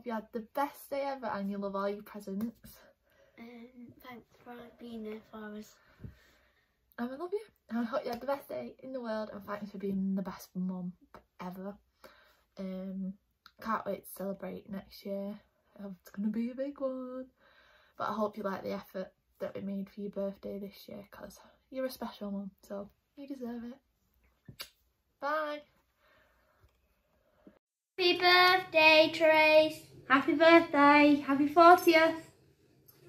hope you had the best day ever and you love all your presents. Um, thanks for being there for us. And I love you. And I hope you had the best day in the world and thanks for being the best mum ever. Um, can't wait to celebrate next year. It's going to be a big one. But I hope you like the effort that we made for your birthday this year because you're a special mum, so you deserve it. Bye. Happy birthday, Trace. Happy birthday. Happy 40th.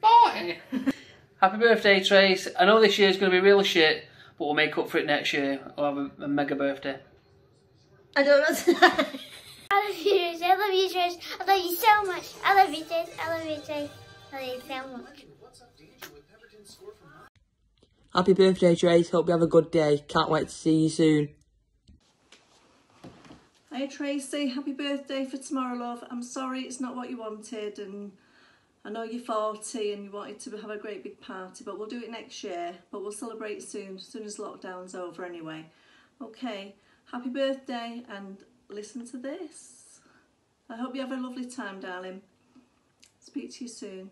40. Happy birthday, Trace. I know this year's going to be real shit, but we'll make up for it next year. We'll have a, a mega birthday. I don't know. I love you, Trace. I love you, Trace. I love you so much. I love you, Trace. I love you, Trace. I love you so much. Happy birthday, Trace. Hope you have a good day. Can't wait to see you soon. Hi Tracy, happy birthday for tomorrow, love. I'm sorry it's not what you wanted, and I know you're 40 and you wanted to have a great big party, but we'll do it next year. But we'll celebrate soon, as soon as lockdown's over anyway. Okay, happy birthday, and listen to this. I hope you have a lovely time, darling. Speak to you soon.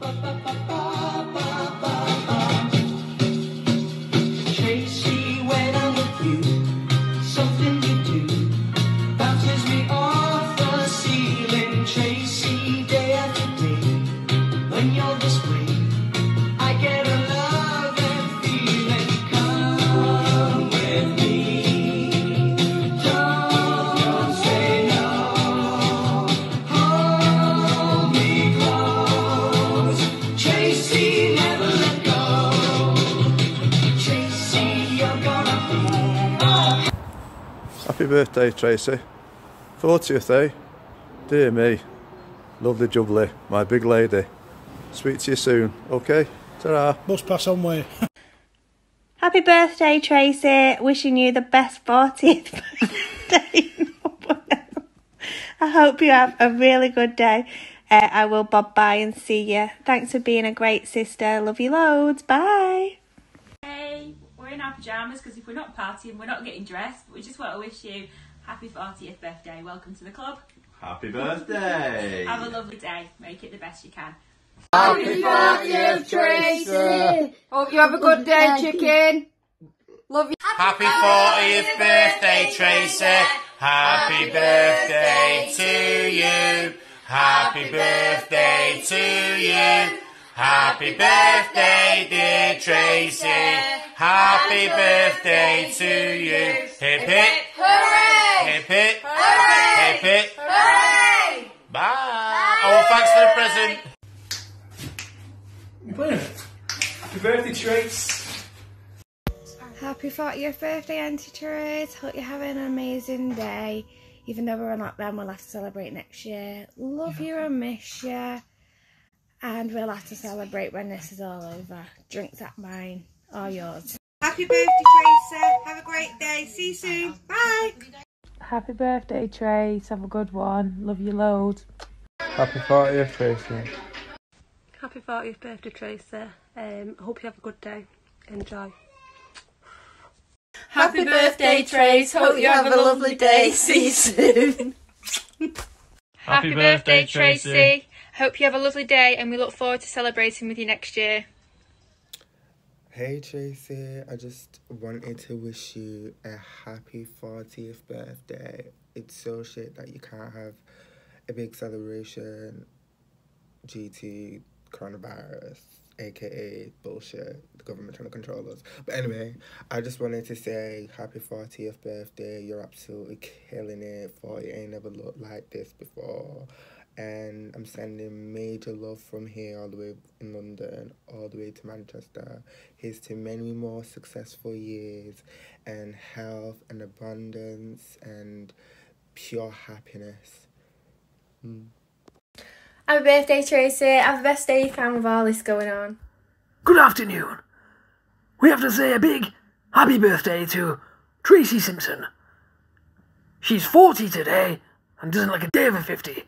Tracy, when you're this way, I get a love and feeling. Come with me, don't say no. Hold me close, Tracy, never let go. Tracy, you're gonna be Happy birthday, Tracy. 40th, eh? Dear me. Lovely jubbly, my big lady. Speak to you soon, okay? Ta-ra. Must pass on way. Happy birthday, Tracy. Wishing you the best 40th birthday. I hope you have a really good day. Uh, I will bob by and see you. Thanks for being a great sister. Love you loads. Bye. Hey, we're in our pyjamas because if we're not partying, we're not getting dressed. But we just want to wish you happy 40th birthday. Welcome to the club. Happy birthday! Have a lovely day. Make it the best you can. Happy 40th, Tracy! Hope you have a good day, chicken. Love you. Happy 40th birthday, Tracy. Happy birthday to you. Happy birthday to you. Happy birthday, dear Tracy. Happy birthday to you. Hip hip. Hooray! Hip hip. Hooray! Hip hip. Hooray! Bye. Oh, thanks for the present. Happy birthday, Trace. Happy 40th birthday, Auntie Therese. Hope you're having an amazing day. Even though we're on lockdown, we'll have to celebrate next year. Love you and miss you. And we'll have to celebrate when this is all over. Drinks at mine or yours. Happy birthday, Tracy. Have a great day. See you soon. Bye. Happy birthday, Trace. Have a good one. Love you loads. Happy 40th, Tracy. Happy 40th birthday, Tracy. Um, I hope you have a good day. Enjoy. Happy birthday, Trace. Hope you have a lovely day. See you soon. Happy birthday, Tracy. Hope you have a lovely day and we look forward to celebrating with you next year. Hey Tracy, I just wanted to wish you a happy 40th birthday. It's so shit that you can't have a big celebration due to coronavirus, aka bullshit, the government trying to control us. But anyway, I just wanted to say happy 40th birthday. You're absolutely killing it. 40 ain't never looked like this before and I'm sending major love from here all the way in London, all the way to Manchester. Here's to many more successful years and health and abundance and pure happiness. Mm. Happy birthday, Tracy. Have the best day you can with all this going on. Good afternoon. We have to say a big happy birthday to Tracy Simpson. She's 40 today and doesn't look a day over 50.